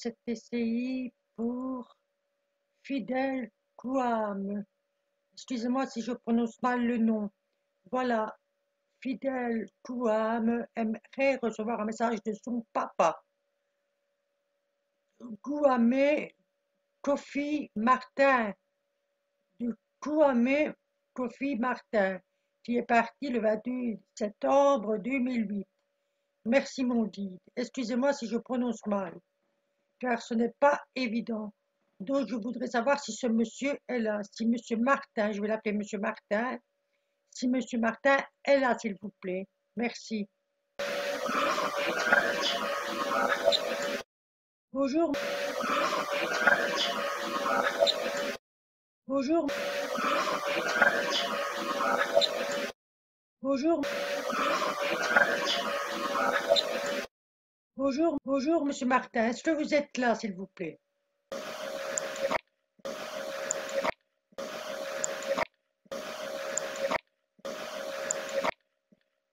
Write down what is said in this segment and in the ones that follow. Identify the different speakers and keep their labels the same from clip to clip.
Speaker 1: cette TCI pour Fidel Kouam. Excusez-moi si je prononce mal le nom. Voilà, Fidel Kouam aimerait recevoir un message de son papa. Kouame Kofi Martin, du Kouame Kofi Martin, qui est parti le 28 septembre 2008. Merci mon guide. Excusez-moi si je prononce mal, car ce n'est pas évident. Donc je voudrais savoir si ce monsieur est là, si monsieur Martin, je vais l'appeler monsieur Martin, si monsieur Martin est là s'il vous plaît. Merci. Bonjour. Bonjour. Bonjour. Bonjour, bonjour, monsieur Martin. Est-ce que vous êtes là, s'il vous plaît?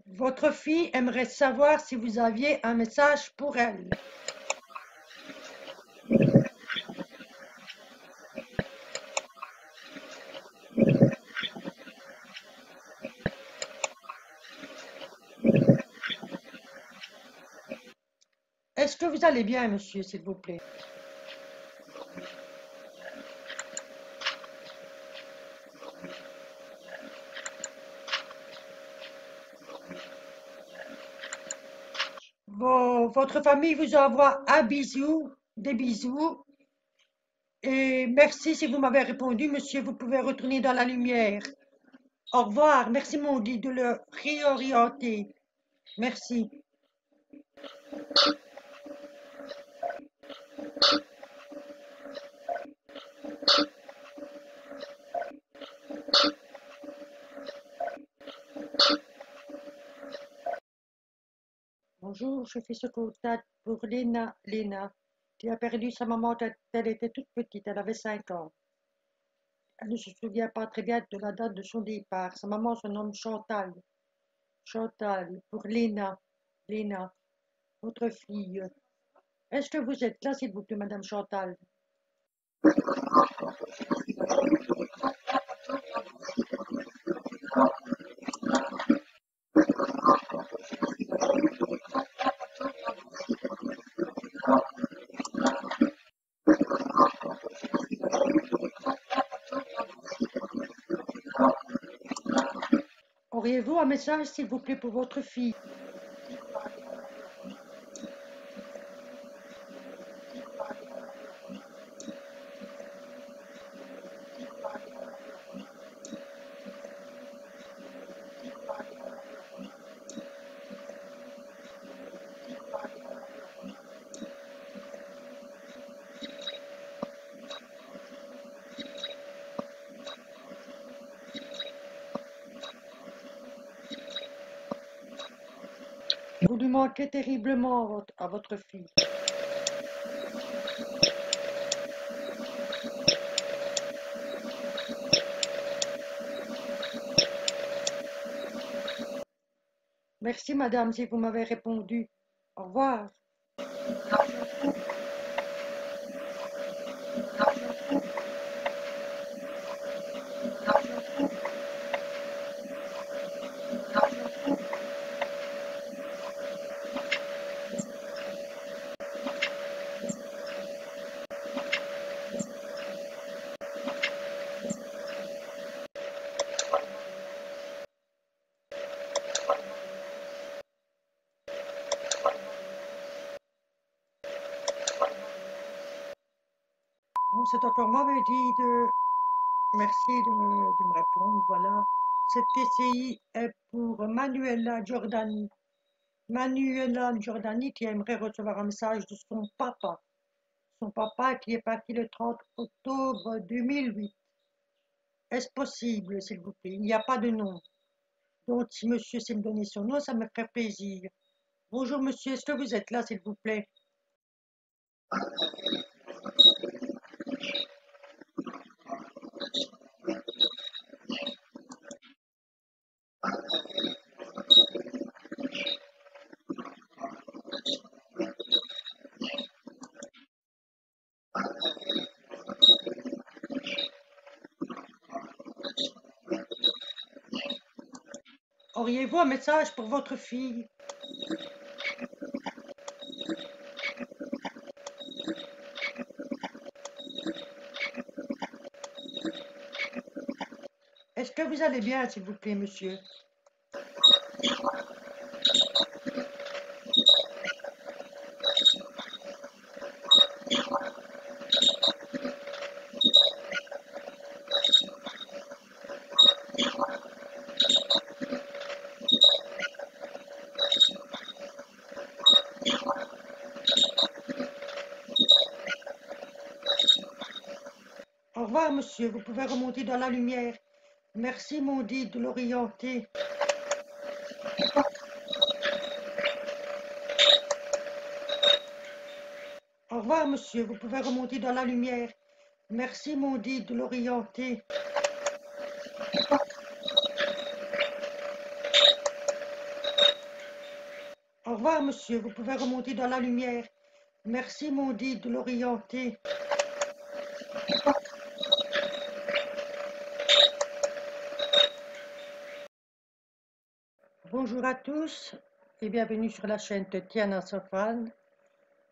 Speaker 1: Votre fille aimerait savoir si vous aviez un message pour elle. Est-ce que vous allez bien, monsieur, s'il vous plaît votre famille vous envoie un bisou, des bisous. Et merci si vous m'avez répondu, monsieur, vous pouvez retourner dans la lumière. Au revoir, merci mon guide de le réorienter. Merci. Bonjour, je fais ce contact pour Léna. Léna, qui a perdu sa maman quand elle était toute petite, elle avait 5 ans. Elle ne se souvient pas très bien de la date de son départ. Sa maman se nomme Chantal. Chantal, pour Léna. Léna, votre fille. Est-ce que vous êtes là, s'il vous plaît, Madame Chantal? Auriez-vous un message, s'il vous plaît, pour votre fille? Vous manquez terriblement à votre fille. Merci madame si vous m'avez répondu. Au revoir. C'est encore moi dit de... Merci de me, répondre. Voilà. Cette PCI est pour Manuela Giordani. Manuela Giordani qui aimerait recevoir un message de son papa. Son papa qui est parti le 30 octobre 2008. Est-ce possible, s'il vous plaît? Il n'y a pas de nom. Donc, si monsieur sait me donner son nom, ça me ferait plaisir. Bonjour, monsieur. Est-ce que vous êtes là, s'il vous plaît? Auriez-vous un message pour votre fille? Est-ce que vous allez bien, s'il vous plaît, monsieur? Revoir, monsieur. Vous pouvez remonter dans la lumière. Merci, mon dit, de l'orienter. Au revoir, monsieur. Vous pouvez remonter dans la lumière. Merci, mon dit, de l'orienter. Au revoir, monsieur. Vous pouvez remonter dans la lumière. Merci, mon dit, de l'orienter. Bonjour à tous et bienvenue sur la chaîne Tatiana Sofan.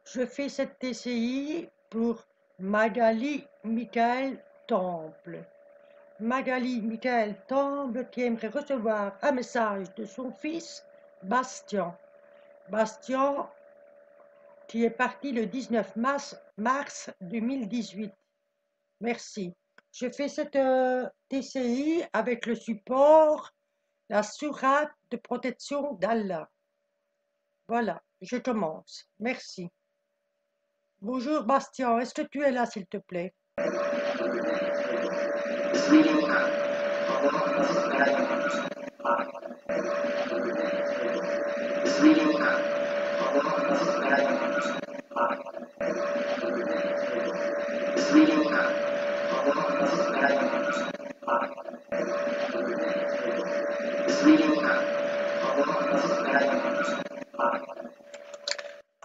Speaker 1: Je fais cette TCI pour Magali Michael Temple. Magali Michael Temple qui aimerait recevoir un message de son fils Bastien. Bastien qui est parti le 19 mars, mars 2018. Merci. Je fais cette euh, TCI avec le support la sourate de protection d'Allah. Voilà, je commence. Merci. Bonjour Bastien, est-ce que tu es là s'il te plaît?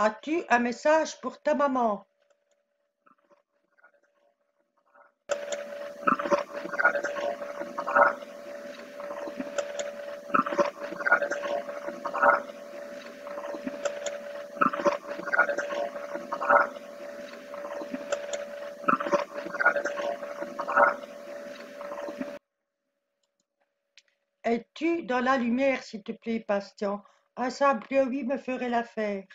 Speaker 1: As-tu un message pour ta maman? Es-tu dans la lumière, s'il te plaît, Bastien Un simple oui me ferait l'affaire.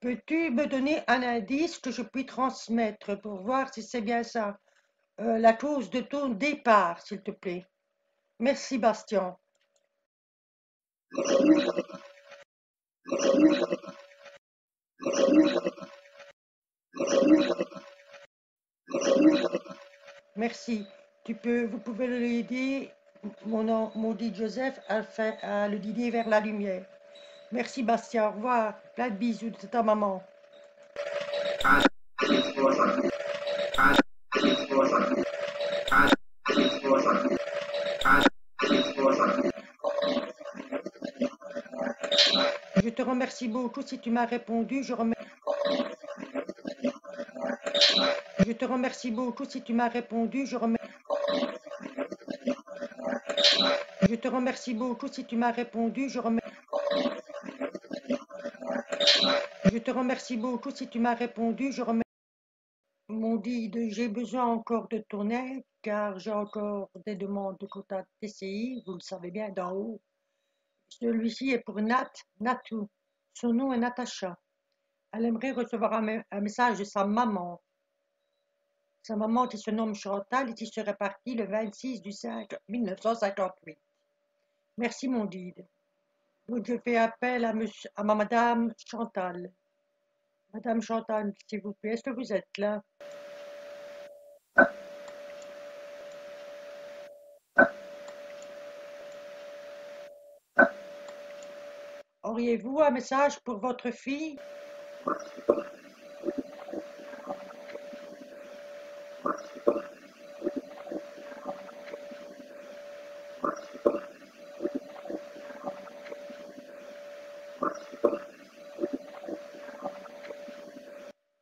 Speaker 1: Peux-tu me donner un indice que je puis transmettre pour voir si c'est bien ça? Euh, La cause de ton départ, s'il te plaît. Merci, Bastien. Merci. Tu peux, vous pouvez l'aider, mon nom, maudit Joseph, à, le guider vers la lumière. Merci Bastien, au revoir. Plein de bisous de ta maman te remercie beaucoup si tu m'as répondu. Je, remer- je te remercie beaucoup si tu m'as répondu. Je, remer- je te remercie beaucoup si tu m'as répondu. Je, remer- je te remercie beaucoup si tu m'as répondu. Je remercie. Mon dit, de- j'ai besoin encore de ton aide car j'ai encore des demandes de quota TCI, vous le savez bien, d'en haut. Celui-ci est pour Nat, Natou. Son nom est Natacha. Elle aimerait recevoir un, me- un message de sa maman. Sa maman qui se nomme Chantal et qui serait partie le 26 du 5 1958. Merci mon guide. Donc je fais appel à, à ma madame Chantal. Madame Chantal, s'il vous plaît, est-ce que vous êtes là? auriez-vous un message pour votre fille?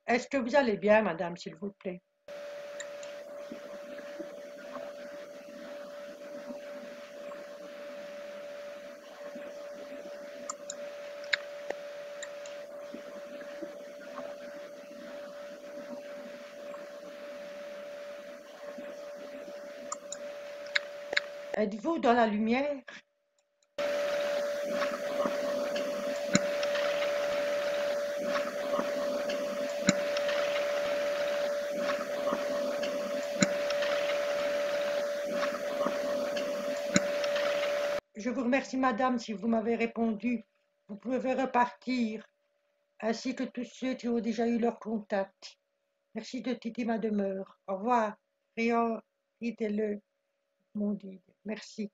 Speaker 1: Est-ce que vous allez bien, madame, s'il vous plaît? Êtes-vous dans la lumière? Je vous remercie, madame, si vous m'avez répondu. Vous pouvez repartir, ainsi que tous ceux qui ont déjà eu leur contact. Merci de titer ma demeure. Au revoir. Rien, dites-le, mon guide. Merci.